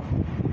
Claro.